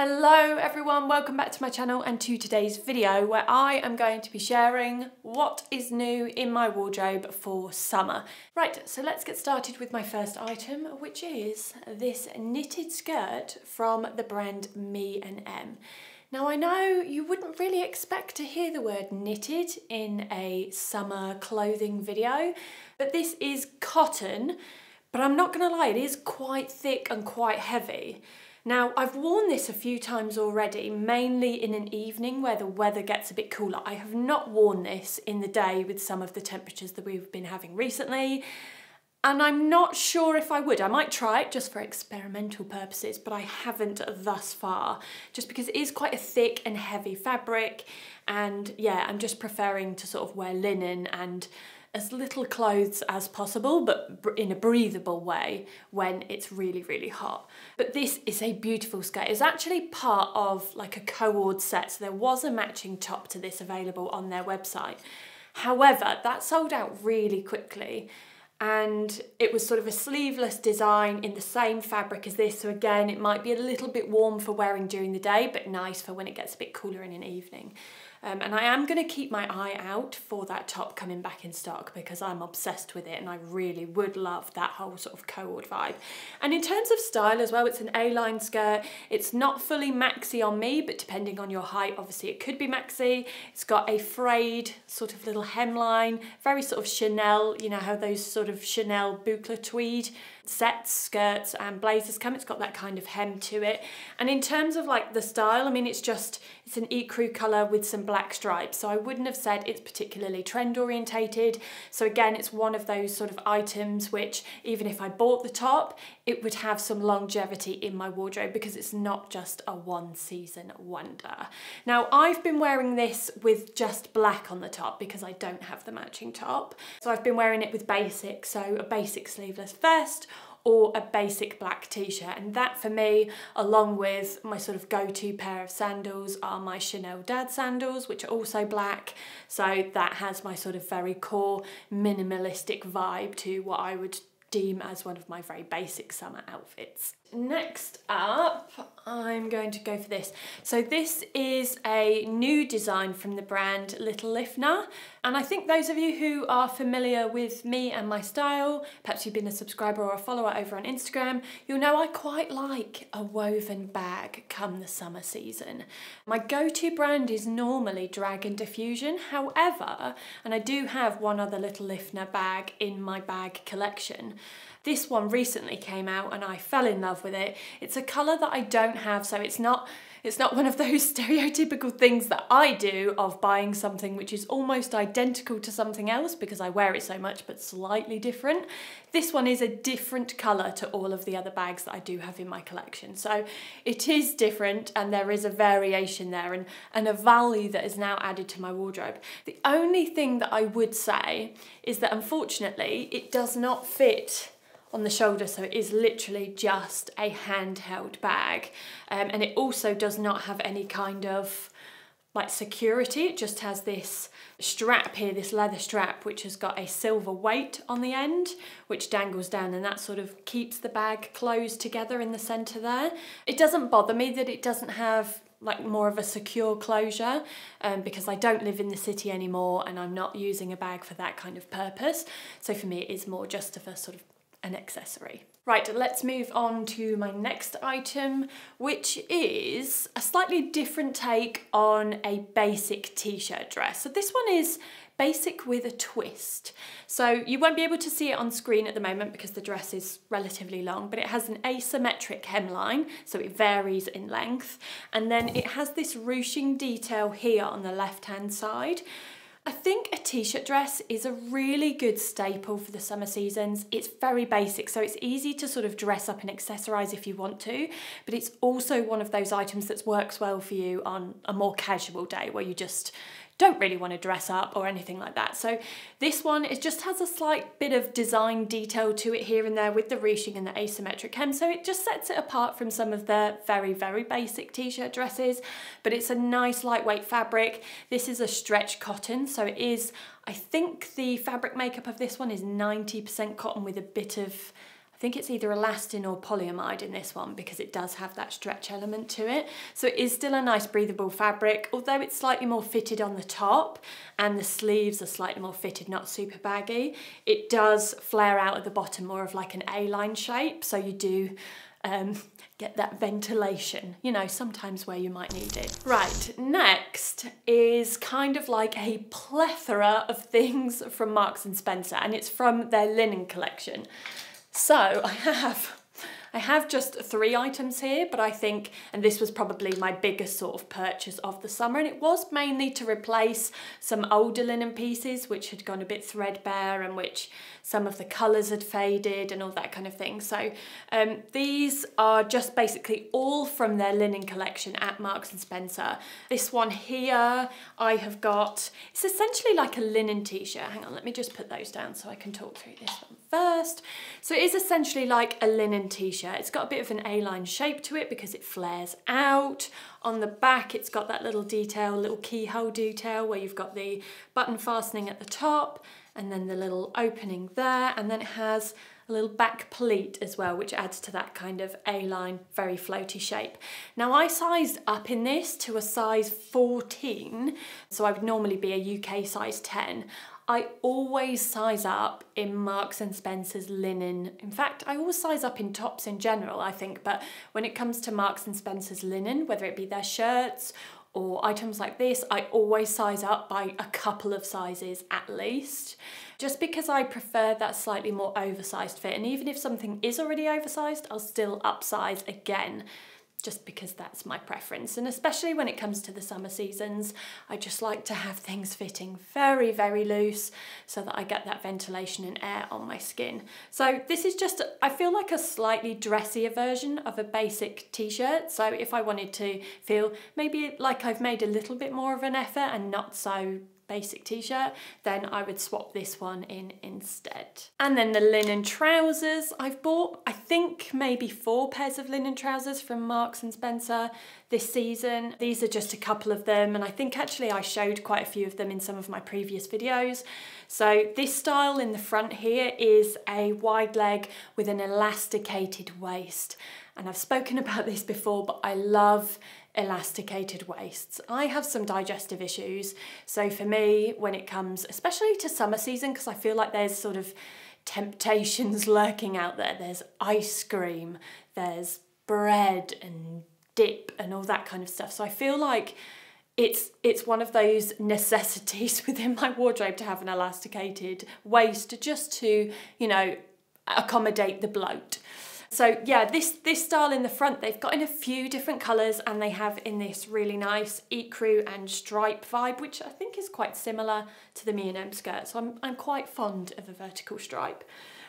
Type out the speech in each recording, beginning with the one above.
Hello everyone, welcome back to my channel and to today's video where I am going to be sharing what is new in my wardrobe for summer. Right, so let's get started with my first item, which is this knitted skirt from the brand ME+EM. Now I know you wouldn't really expect to hear the word knitted in a summer clothing video, but this is cotton, but I'm not gonna lie, it is quite thick and quite heavy. Now, I've worn this a few times already, mainly in an evening where the weather gets a bit cooler. I have not worn this in the day with some of the temperatures that we've been having recently, and I'm not sure if I would. I might try it just for experimental purposes, but I haven't thus far, just because it is quite a thick and heavy fabric, and yeah, I'm just preferring to sort of wear linen and as little clothes as possible, but in a breathable way when it's really, really hot. But this is a beautiful skirt. It's actually part of like a co-ord set, so there was a matching top to this available on their website. However, that sold out really quickly and it was sort of a sleeveless design in the same fabric as this so again it might be a little bit warm for wearing during the day but nice for when it gets a bit cooler in an evening um, and I am going to keep my eye out for that top coming back in stock because I'm obsessed with it and I really would love that whole sort of co-ord vibe. And in terms of style as well, it's an A-line skirt. It's not fully maxi on me, but depending on your height, obviously it could be maxi. It's got a frayed sort of little hemline, very sort of Chanel, you know how those sort of Chanel boucle tweed sets, skirts and blazers come. It's got that kind of hem to it. And in terms of like the style, I mean, it's just, it's an ecru colour with some black stripes. So I wouldn't have said it's particularly trend orientated. So again, it's one of those sort of items which even if I bought the top, it would have some longevity in my wardrobe because it's not just a one season wonder. Now I've been wearing this with just black on the top because I don't have the matching top. So I've been wearing it with basic, so a basic sleeveless vest or a basic black t-shirt and that for me along with my sort of go-to pair of sandals are my Chanel dad sandals which are also black so that has my sort of very core minimalistic vibe to what I would deem as one of my very basic summer outfits. Next up, I'm going to go for this. So this is a new design from the brand Little Liffner. And I think those of you who are familiar with me and my style, perhaps you've been a subscriber or a follower over on Instagram, you'll know I quite like a woven bag come the summer season. My go-to brand is normally Dragon Diffusion. However, and I do have one other Little Liffner bag in my bag collection, this one recently came out and I fell in love with it. It's a colour that I don't have, so it's not it's not one of those stereotypical things that I do of buying something which is almost identical to something else because I wear it so much but slightly different. This one is a different colour to all of the other bags that I do have in my collection. So it is different and there is a variation there and, and a value that is now added to my wardrobe. The only thing that I would say is that unfortunately it does not fit on the shoulder so it is literally just a handheld bag. Um, and it also does not have any kind of like security. It just has this strap here this leather strap which has got a silver weight on the end which dangles down and that sort of keeps the bag closed together in the center there. It doesn't bother me that it doesn't have like more of a secure closure um, because I don't live in the city anymore and I'm not using a bag for that kind of purpose. So for me, it is more just of a sort of an accessory. Right, let's move on to my next item, which is a slightly different take on a basic t-shirt dress. So this one is basic with a twist. So you won't be able to see it on screen at the moment because the dress is relatively long, but it has an asymmetric hemline, so it varies in length. And then it has this ruching detail here on the left-hand side. I think a t-shirt dress is a really good staple for the summer seasons. It's very basic, so it's easy to sort of dress up and accessorize if you want to, but it's also one of those items that works well for you on a more casual day where you just don't really want to dress up or anything like that. So this one, it just has a slight bit of design detail to it here and there with the ruching and the asymmetric hem. So it just sets it apart from some of the very, very basic t-shirt dresses, but it's a nice lightweight fabric. This is a stretch cotton, so it is, I think the fabric makeup of this one is 90% cotton with a bit of I think it's either elastin or polyamide in this one because it does have that stretch element to it. So it is still a nice breathable fabric, although it's slightly more fitted on the top and the sleeves are slightly more fitted, not super baggy. It does flare out at the bottom more of like an A-line shape. So you do um, get that ventilation, you know, sometimes where you might need it. Right, next is kind of like a plethora of things from Marks and Spencer and it's from their linen collection. So I have I have just three items here, but I think, and this was probably my biggest sort of purchase of the summer, and it was mainly to replace some older linen pieces which had gone a bit threadbare and which some of the colours had faded and all that kind of thing. So um, these are just basically all from their linen collection at Marks and Spencer. This one here I have got, it's essentially like a linen t-shirt. Hang on, let me just put those down so I can talk through this one first. So it is essentially like a linen t-shirt. It's got a bit of an A-line shape to it because it flares out. On the back, it's got that little detail, little keyhole detail where you've got the button fastening at the top and then the little opening there. And then it has a little back pleat as well, which adds to that kind of A-line, very floaty shape. Now I sized up in this to a size 14, so I would normally be a UK size 10. I always size up in Marks and Spencer's linen. In fact, I always size up in tops in general, I think, but when it comes to Marks and Spencer's linen, whether it be their shirts or items like this, I always size up by a couple of sizes at least, just because I prefer that slightly more oversized fit. And even if something is already oversized, I'll still upsize again just because that's my preference. And especially when it comes to the summer seasons, I just like to have things fitting very, very loose so that I get that ventilation and air on my skin. So this is just, I feel like a slightly dressier version of a basic t-shirt. So if I wanted to feel maybe like I've made a little bit more of an effort and not so basic t-shirt, then I would swap this one in instead. And then the linen trousers I've bought, I think maybe four pairs of linen trousers from Marks and Spencer this season. These are just a couple of them and I think actually I showed quite a few of them in some of my previous videos. So this style in the front here is a wide leg with an elasticated waist. And I've spoken about this before, but I love elasticated waists. I have some digestive issues, so for me, when it comes, especially to summer season, because I feel like there's sort of temptations lurking out there. There's ice cream, there's bread and dip and all that kind of stuff. So I feel like it's it's one of those necessities within my wardrobe to have an elasticated waist just to, you know, accommodate the bloat. So yeah, this, this style in the front, they've got in a few different colours and they have in this really nice ecru and stripe vibe, which I think is quite similar to the ME+EM skirt. So I'm, I'm quite fond of a vertical stripe.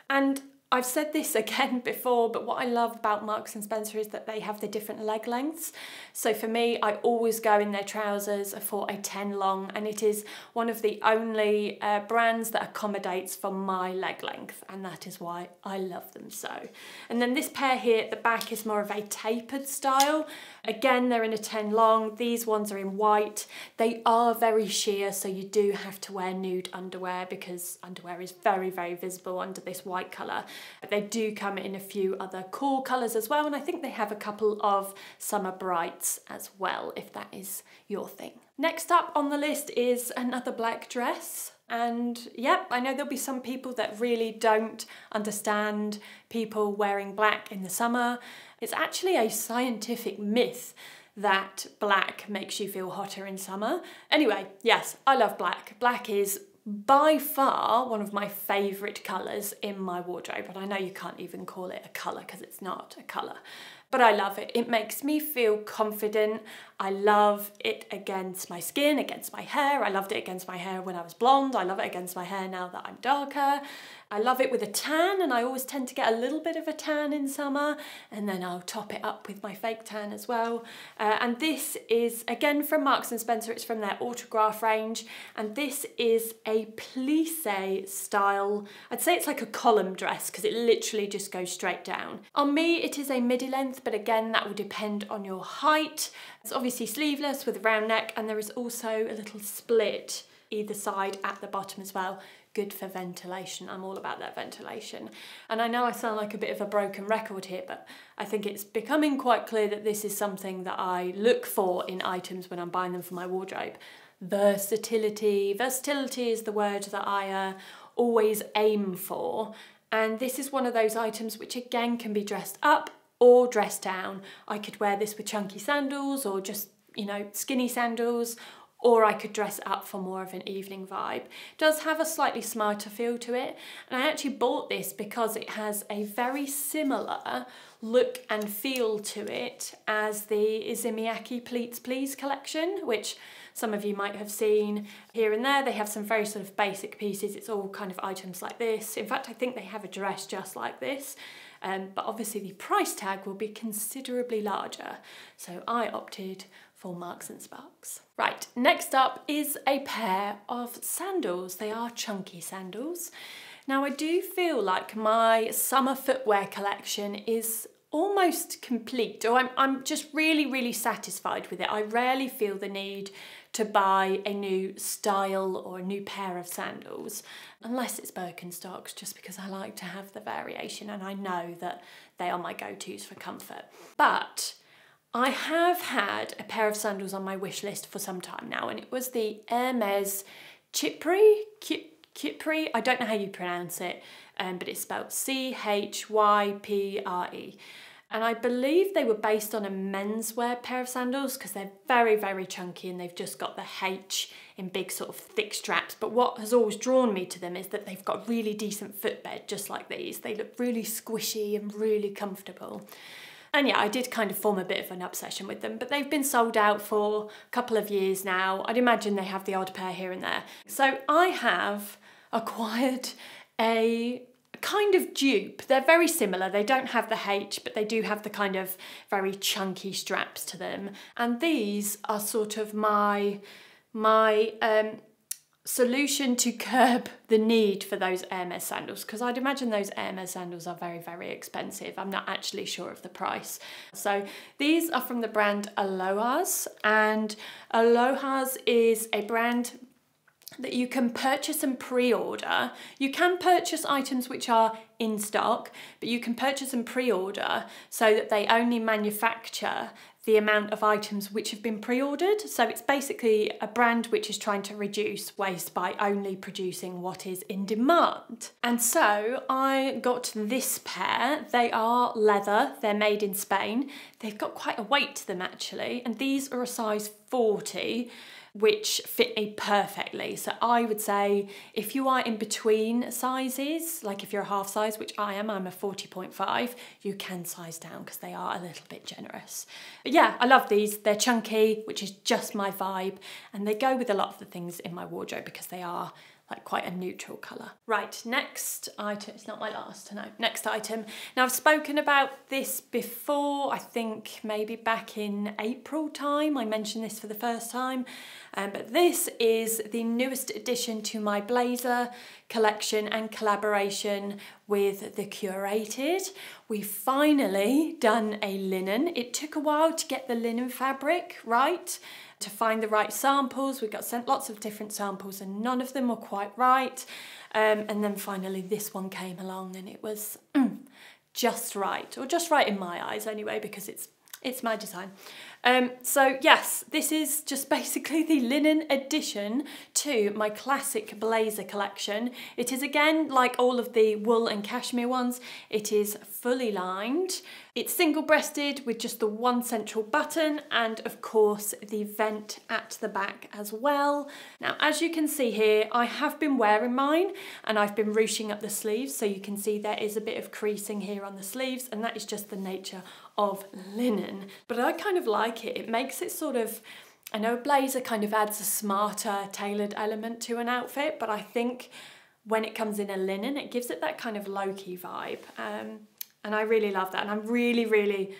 And I've said this again before, but what I love about Marks and Spencer is that they have the different leg lengths. So for me, I always go in their trousers for a 10 long, and it is one of the only uh, brands that accommodates for my leg length, and that is why I love them so. And then this pair here at the back is more of a tapered style. Again, they're in a 10 long. These ones are in white. They are very sheer, so you do have to wear nude underwear because underwear is very, very visible under this white colour. But they do come in a few other cool colours as well, and I think they have a couple of summer brights as well, if that is your thing. Next up on the list is another black dress. And yep, I know there'll be some people that really don't understand people wearing black in the summer. It's actually a scientific myth that black makes you feel hotter in summer. Anyway, yes, I love black. Black is by far one of my favourite colours in my wardrobe, and I know you can't even call it a colour because it's not a colour, but I love it. It makes me feel confident. I love it against my skin, against my hair. I loved it against my hair when I was blonde. I love it against my hair now that I'm darker. I love it with a tan and I always tend to get a little bit of a tan in summer and then I'll top it up with my fake tan as well. Uh, and this is again from Marks and Spencer, it's from their autograph range and this is a plissé style. I'd say it's like a column dress because it literally just goes straight down. On me it is a midi length but again that will depend on your height. It's obviously sleeveless with a round neck and there is also a little split either side at the bottom as well good for ventilation. I'm all about that ventilation. And I know I sound like a bit of a broken record here, but I think it's becoming quite clear that this is something that I look for in items when I'm buying them for my wardrobe. Versatility. Versatility is the word that I uh, always aim for. And this is one of those items which again can be dressed up or dressed down. I could wear this with chunky sandals or just, you know, skinny sandals or I could dress up for more of an evening vibe. It does have a slightly smarter feel to it, and I actually bought this because it has a very similar look and feel to it as the Issey Miyake Pleats Please collection, which some of you might have seen here and there. They have some very sort of basic pieces. It's all kind of items like this. In fact, I think they have a dress just like this. Um, but obviously the price tag will be considerably larger. So I opted for Marks and Sparks. Right, next up is a pair of sandals. They are chunky sandals. Now I do feel like my summer footwear collection is almost complete or I'm, I'm just really really satisfied with it i rarely feel the need to buy a new style or a new pair of sandals unless it's birkenstocks just because i like to have the variation and i know that they are my go-to's for comfort but I have had a pair of sandals on my wish list for some time now, and it was the Hermes Chypre. Chypre, I don't know how you pronounce it, um, but it's spelled C H Y P R E. And I believe they were based on a menswear pair of sandals because they're very, very chunky and they've just got the H in big sort of thick straps. But what has always drawn me to them is that they've got really decent footbed, just like these. They look really squishy and really comfortable. And yeah, I did kind of form a bit of an obsession with them, but they've been sold out for a couple of years now. I'd imagine they have the odd pair here and there. So I have acquired a kind of dupe. They're very similar. They don't have the H, but they do have the kind of very chunky straps to them. And these are sort of my my um, solution to curb the need for those Hermes sandals because I'd imagine those Hermes sandals are very very expensive I'm not actually sure of the price so these are from the brand Alohas and Alohas is a brand that you can purchase and pre-order. You can purchase items which are in stock, but you can purchase and pre-order so that they only manufacture the amount of items which have been pre-ordered. So it's basically a brand which is trying to reduce waste by only producing what is in demand. And so I got this pair. They are leather, they're made in Spain. They've got quite a weight to them actually, and these are a size 40 which fit me perfectly. So I would say if you are in between sizes, like if you're a half size, which I am, I'm a 40.5, you can size down because they are a little bit generous. But yeah, I love these. They're chunky, which is just my vibe, and they go with a lot of the things in my wardrobe because they are like quite a neutral colour. Right, next item, it's not my last, no, next item. Now I've spoken about this before, I think maybe back in April time, I mentioned this for the first time, um, but this is the newest addition to my blazer collection and collaboration with The Curated. We've finally done a linen. It took a while to get the linen fabric right, to find the right samples. We got sent lots of different samples and none of them were quite right. Um, and then finally this one came along and it was mm, just right, or just right in my eyes anyway, because it's it's my design. Um, so yes, this is just basically the linen addition to my classic blazer collection. It is again, like all of the wool and cashmere ones, it is fully lined. It's single breasted with just the one central button and of course the vent at the back as well. Now as you can see here I have been wearing mine and I've been ruching up the sleeves so you can see there is a bit of creasing here on the sleeves and that is just the nature of linen. But I kind of like it, it makes it sort of I know a blazer kind of adds a smarter tailored element to an outfit but I think when it comes in a linen it gives it that kind of low-key vibe. Um, and I really love that. And I'm really, really,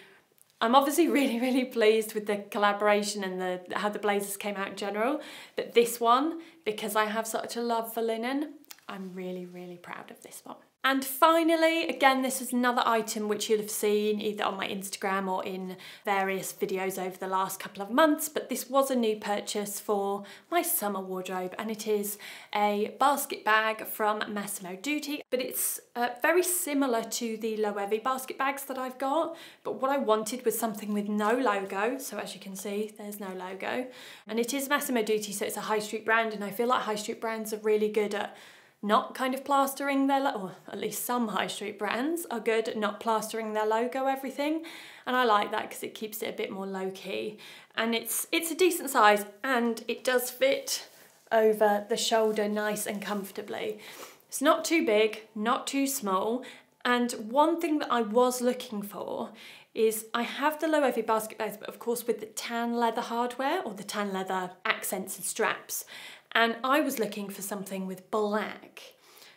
I'm obviously really, really pleased with the collaboration and the how the blazers came out in general. But this one, because I have such a love for linen, I'm really, really proud of this one. And finally, again, this is another item which you'll have seen either on my Instagram or in various videos over the last couple of months, but this was a new purchase for my summer wardrobe and it is a basket bag from Massimo Dutti, but it's uh, very similar to the Loewe basket bags that I've got, but what I wanted was something with no logo, so as you can see, there's no logo, and it is Massimo Dutti, so it's a high street brand, and I feel like high street brands are really good at not kind of plastering their, or at least some high street brands are good at not plastering their logo everything. And I like that because it keeps it a bit more low key. And it's, it's a decent size and it does fit over the shoulder nice and comfortably. It's not too big, not too small. And one thing that I was looking for is I have the Loewe basket bags, but of course with the tan leather hardware or the tan leather accents and straps and I was looking for something with black.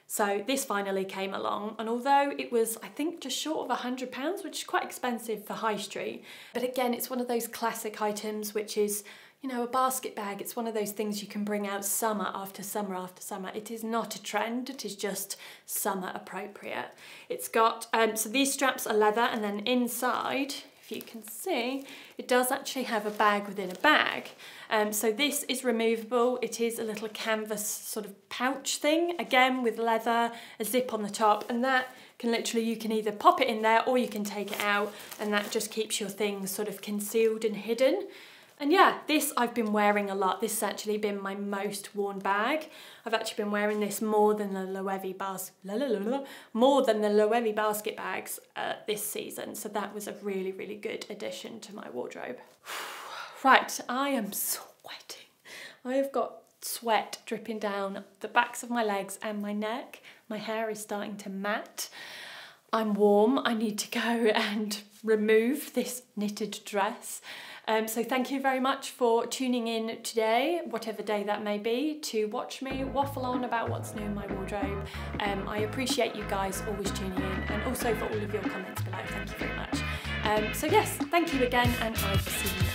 So this finally came along and although it was I think just short of a hundred pounds which is quite expensive for high street but again it's one of those classic items which is you know a basket bag. It's one of those things you can bring out summer after summer after summer. It is not a trend. It is just summer appropriate. It's got um, so these straps are leather and then inside if you can see, it does actually have a bag within a bag. Um, so this is removable. It is a little canvas sort of pouch thing, again with leather, a zip on the top, and that can literally, you can either pop it in there or you can take it out, and that just keeps your things sort of concealed and hidden. And yeah, this I've been wearing a lot. This has actually been my most worn bag. I've actually been wearing this more than the Loewe bas more than the Loewe basket bags uh, this season. So that was a really, really good addition to my wardrobe. right, I am sweating. I have got sweat dripping down the backs of my legs and my neck. My hair is starting to mat. I'm warm. I need to go and remove this knitted dress. Um, so thank you very much for tuning in today, whatever day that may be, to watch me waffle on about what's new in my wardrobe. Um, I appreciate you guys always tuning in and also for all of your comments below. Thank you very much. Um, so yes, thank you again and I'll see you